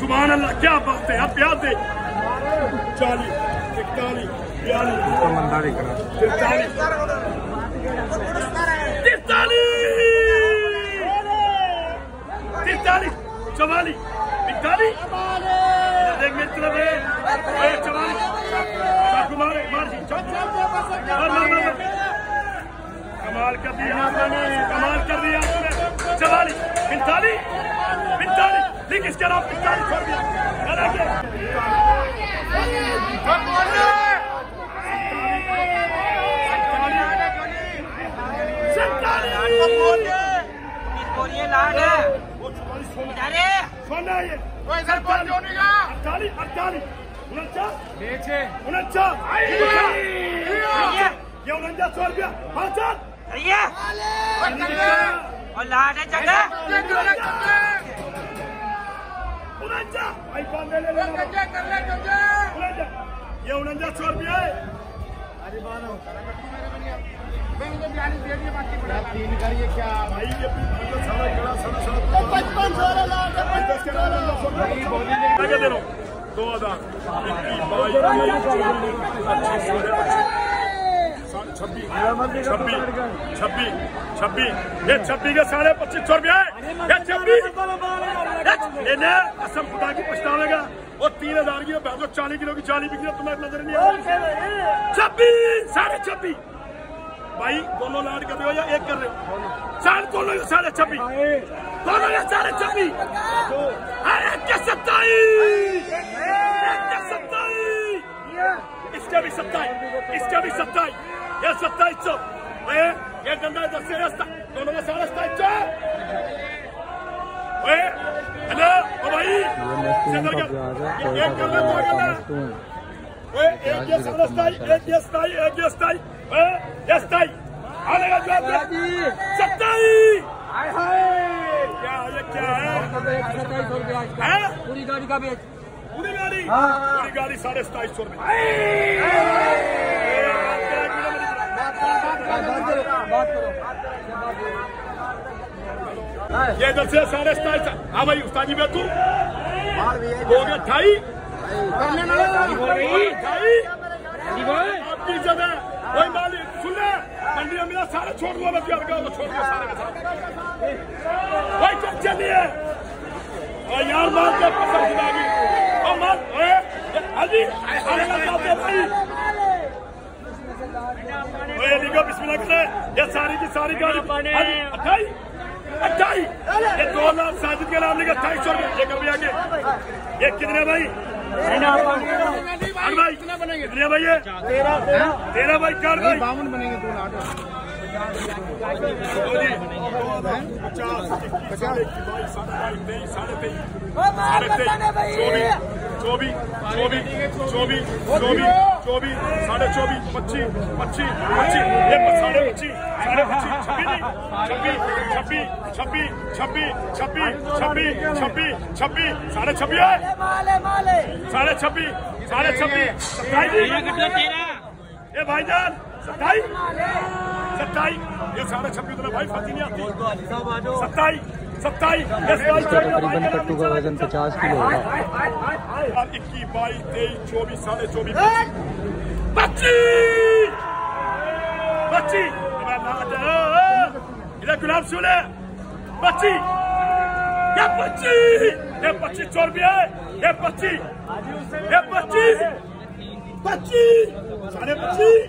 सुबह अल्लाह क्या बात है आप प्यार दे चालीस इकतालीस बयालीस तिरतालीस तिरतालीस तिरतालीस चवालीस इकतालीस। देख मेरी तरफ़ है चवालीस। चाकू मार मार जी, चाकू। मार मार मार मार। कमाल कर दिया कमाल कर दिया आपने। चवालीस पैंतालीस पैंतालीस लिख इसके नाम पैंतालीस छोड़ दिया अड़तालीस अड़तालीस उनचास उनचास उनचास सौ रुपया और लाट है ये उनंजा सौ रुपया है अरे बारह क्या भाई ये दो हज़ार छब्बीस। छब्बीस। छब्बीस। छब्बीस। ये छब्बीस के साढ़े पच्चीस सौ रुपया है ये छब्बीस असम खुदा की पछतावेगा। वो तीन हज़ार की चालीस किलो की चालीस बिकी तुम्हें नज़र नहीं आ छब्बीस। साढ़े छब्बीस। भाई दोनों लाड कर रहे हो या एक कर रहे हो? साढ़े दोनों साढ़े छब्बीस? दोनों ये साढ़े छब्बीस? अरे के सत्ताईस। के सत्ताईस। इसका भी सत्ताईस। इसका भी सत्ताईस। Jest za tajcą! Wy! Daj za seresta! No no masala z tajcą! Wy! Hello! O भाई! सेंटर का एक कर ले तो करना वे एक ये सरस्ताई एक ये स्ताई एक ये स्ताई वे ये स्ताई आने का जवाब पूरी गाड़ी का बेच पूरी गाड़ी पूरी गाड़ी साढ़े सताईस सौ रुपये ये दसे साढ़े सताईस हाँ भाई उस्ताजी में तू हो सुन ले मंडिया मेरा सारा छोड़ दो ये सारी की सारी गाड़ी अठाई अट्ठाई ये दो लाख साजिद के नाम लिखा अट्ठाईस सौ रुपये ये कर भी आगे ये कितने भाई हाँ भाई कितने भाई ये तेरह भाई चार भाई बावन बनेंगे दो लाख पचास साढ़े साढ़े तेईस साढ़े तेईस चौबीस चौबीस चौबीस चौबीस चौबीस साढ़े चौबीस पच्चीस पच्चीस पच्चीस ये साढ़े पच्चीस साढ़े पच्चीस छब्बीस छब्बीस छब्बीस छब्बीस छब्बीस छब्बीस छब्बीस छब्बीस साढ़े छब्बीस साढ़े छब्बीस साढ़े छब्बीस सत्ताईस। ये भाईजान सत्ताईस। सत्ताईस। ये साढ़े छब्बीस तो भाई फंसी नहीं आती। सत्ताईस सत्ताईस। तकरीबन कट्टू का वज़न पचास किलो होगा। इक्कीस बाईस तेईस चौबीस साढ़े चौबीस पच्चीस पच्चीस इधर गुलाब सुने पच्चीस ये पच्चीस ये पच्चीस सौ रुपये ये पच्चीस ये पच्चीस पच्चीस साढ़े पच्चीस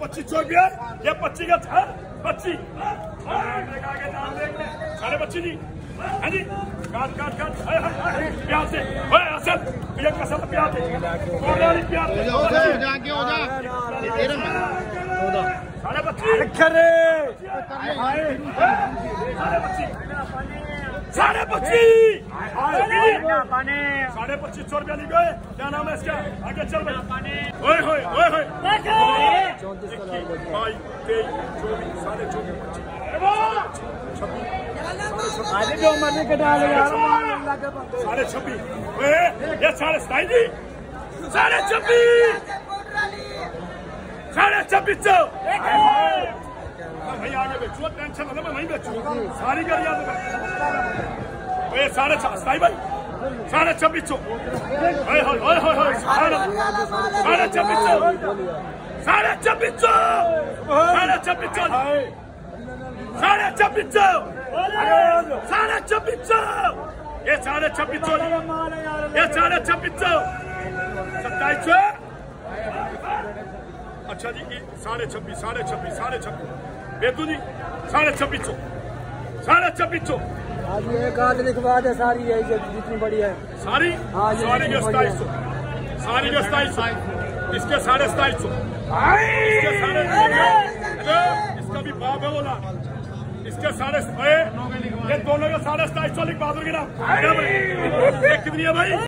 पच्चीस सौ रुपये ये पच्चीस का था बच्ची। अरे बच्ची जी। हाँ जी। काट काट काट प्यार से। असल भैया कसल प्यार से। कोडाली प्यार से। हो जा हो जा के हो जा तेरे में। हो जा अरे बच्ची। अरे हाय। अरे बच्ची। साढ़े पच्चीस। साढ़े पच्चीस। सौ रुपया लिखे क्या नाम है इसका? आगे चल भाई। तेईस चौबीस साढ़े चौबीस छब्बीस। साढ़े छब्बीस। ये साढ़े सताईस जी। साढ़े छब्बीस। साढ़े छब्बीस सौ। वहीं आगे बेचूँगा टेंशन मैं वहीं बेचूँगा। सारी गाड़ियाँ तो साढ़े भाई साढ़े छब्बीस साढ़े छब्बीस साढ़े छब्बीस साढ़े छब्बीस साढ़े छब्बीस साढ़े छब्बीस ये साढ़े छब्बीस ये साढ़े छब्बीस सत्ताईस अच्छा जी साढ़े छब्बीस साढ़े छब्बीस साढ़े छब्बीस। बेतू जी साढ़े छब्बीस सौ। साढ़े छब्बीस सौ। आज ये एक आध लिखवा दे सारी यही जितनी बड़ी है। सारी? हाँ, सारी। सताईस सौ। सारी सताईस सौ। इसके साढ़े सताईस सौ। इसके भी बाप है बोला इसके साढ़े ये दोनों के साढ़े सताईस सौ लिख बहादुर की नाम। कितनी है भाई।